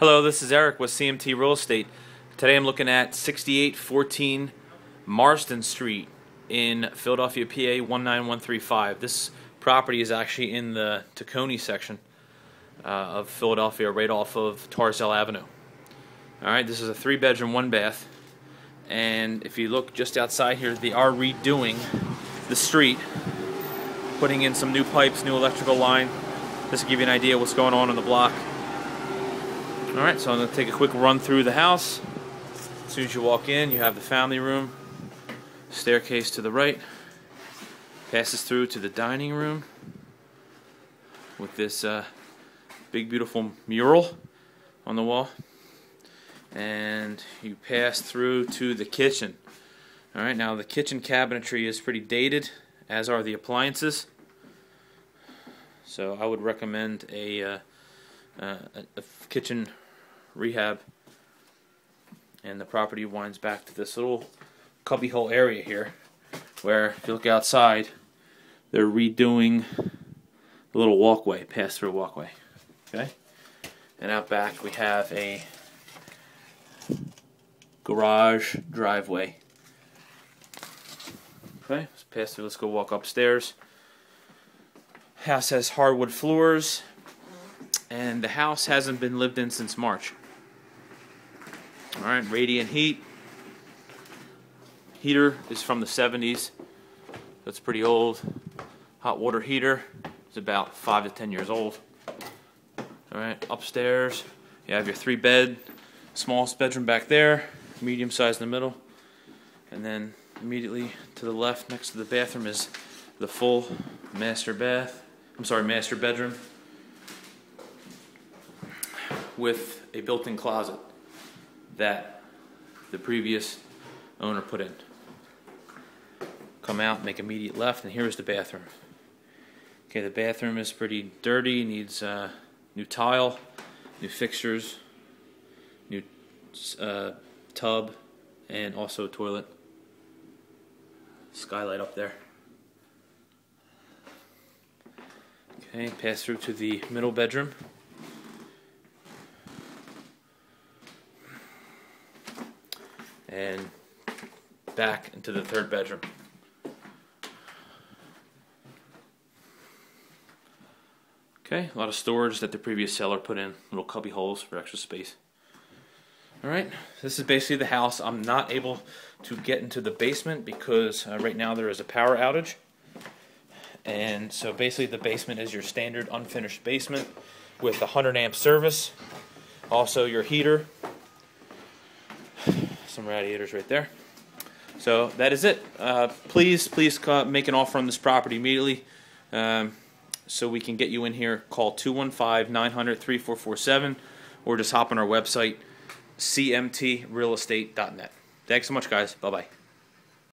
Hello, this is Eric with CMT Real Estate. Today I'm looking at 6814 Marsden Street in Philadelphia, PA 19135. This property is actually in the Tacony section uh, of Philadelphia, right off of Torresdale Avenue. All right, this is a three bedroom, one bath. And if you look just outside here, they are redoing the street, putting in some new pipes, new electrical line. Just to give you an idea what's going on in the block. Alright, so I'm going to take a quick run through the house. As soon as you walk in, you have the family room, staircase to the right, passes through to the dining room with this uh, big beautiful mural on the wall. And you pass through to the kitchen. Alright, now the kitchen cabinetry is pretty dated, as are the appliances. So I would recommend a, uh, uh, a, a kitchen rehab and the property winds back to this little cubbyhole area here where if you look outside they're redoing the little walkway pass through walkway okay? And out back we have a garage driveway. Okay let's pass through let's go walk upstairs. House has hardwood floors and the house hasn't been lived in since March all right, radiant heat. Heater is from the 70s. That's pretty old. Hot water heater is about five to 10 years old. All right, upstairs, you have your three bed, smallest bedroom back there, medium size in the middle. And then immediately to the left next to the bathroom is the full master bath. I'm sorry, master bedroom with a built-in closet that the previous owner put in. Come out, make immediate left, and here's the bathroom. Okay, the bathroom is pretty dirty, needs uh, new tile, new fixtures, new uh, tub, and also toilet. Skylight up there. Okay, pass through to the middle bedroom. And back into the third bedroom. Okay, a lot of storage that the previous seller put in, little cubby holes for extra space. Alright, this is basically the house. I'm not able to get into the basement because uh, right now there is a power outage. And so basically the basement is your standard unfinished basement with a 100 amp service. Also your heater some radiators right there. So that is it. Uh, please, please make an offer on this property immediately um, so we can get you in here. Call 215-900-3447 or just hop on our website, cmtrealestate.net. Thanks so much, guys. Bye-bye.